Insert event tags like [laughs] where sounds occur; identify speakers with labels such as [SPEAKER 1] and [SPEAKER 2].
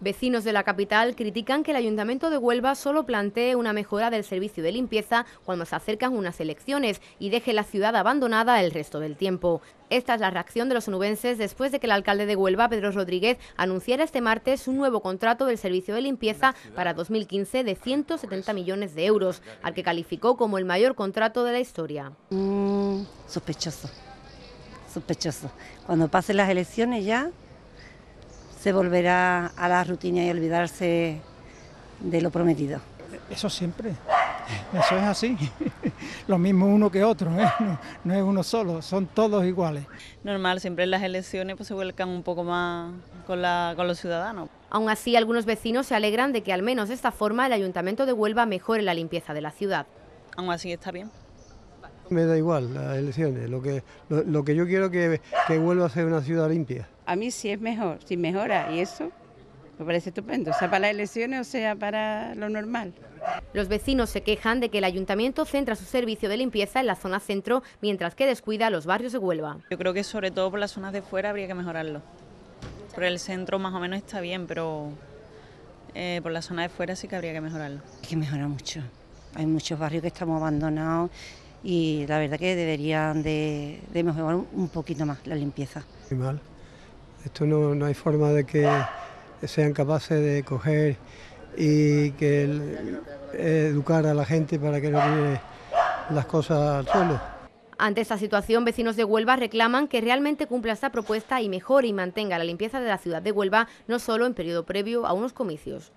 [SPEAKER 1] Vecinos de la capital critican que el Ayuntamiento de Huelva solo plantee una mejora del servicio de limpieza cuando se acercan unas elecciones y deje la ciudad abandonada el resto del tiempo. Esta es la reacción de los onubenses después de que el alcalde de Huelva, Pedro Rodríguez, anunciara este martes un nuevo contrato del servicio de limpieza para 2015 de 170 millones de euros, al que calificó como el mayor contrato de la historia.
[SPEAKER 2] Mm, sospechoso, sospechoso. Cuando pasen las elecciones ya se volverá a la rutina y olvidarse de lo prometido.
[SPEAKER 3] Eso siempre, eso es así. [laughs] Lo mismo uno que otro, ¿eh? no, es uno solo, son todos iguales.
[SPEAKER 4] Normal, siempre en las elecciones pues, se vuelcan un poco más con, la, con los ciudadanos.
[SPEAKER 1] Aún así, algunos vecinos se alegran de que al menos de esta forma el Ayuntamiento de Huelva mejore la limpieza de la ciudad.
[SPEAKER 4] Aún así está bien.
[SPEAKER 5] Me da igual las elecciones, lo que, lo, que yo quiero es que, que vuelva a ser una ciudad limpia.
[SPEAKER 6] A mí sí es mejor, si mejora y eso me parece estupendo, sea para las elecciones o sea para lo normal.
[SPEAKER 1] Los vecinos se quejan de que el ayuntamiento centra su servicio de limpieza en la zona centro, mientras que descuida los barrios de Huelva.
[SPEAKER 4] Yo creo que sobre todo por las zonas de fuera habría que mejorarlo. Por el centro más o menos está bien, pero eh, por la zona de fuera sí que habría que mejorarlo.
[SPEAKER 2] Hay que mejorar mucho. Hay muchos barrios que estamos abandonados y la verdad que deberían de, mejorar un poquito más la limpieza.
[SPEAKER 5] Muy mal. Esto no, no hay forma de que sean capaces de coger y que educar a la gente para que no tire las cosas al suelo.
[SPEAKER 1] Ante esta situación, vecinos de Huelva reclaman que realmente cumpla esta propuesta y mejore y mantenga la limpieza de la ciudad de Huelva, no solo en periodo previo a unos comicios.